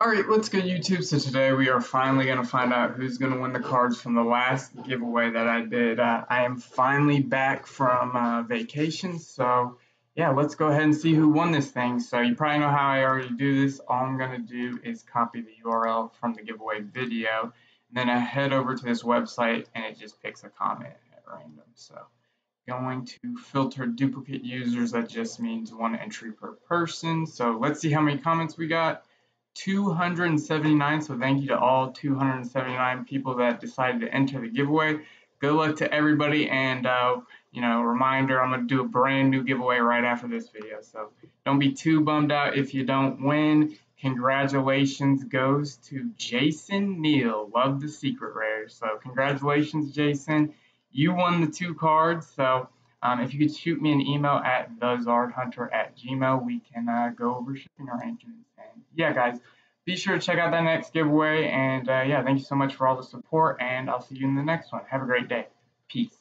Alright, what's good YouTube? So today we are finally going to find out who's going to win the cards from the last giveaway that I did. Uh, I am finally back from uh, vacation, so yeah, let's go ahead and see who won this thing. So you probably know how I already do this. All I'm going to do is copy the URL from the giveaway video, and then I head over to this website and it just picks a comment at random. So going to filter duplicate users, that just means one entry per person. So let's see how many comments we got. 279. So thank you to all 279 people that decided to enter the giveaway. Good luck to everybody. And, uh, you know, reminder, I'm going to do a brand new giveaway right after this video. So don't be too bummed out if you don't win. Congratulations goes to Jason Neal. Love the secret rare. So congratulations, Jason. You won the two cards. So um, if you could shoot me an email at thezardhunter at gmail, we can uh, go over shipping arrangements. And yeah, guys, be sure to check out that next giveaway. And uh, yeah, thank you so much for all the support, and I'll see you in the next one. Have a great day. Peace.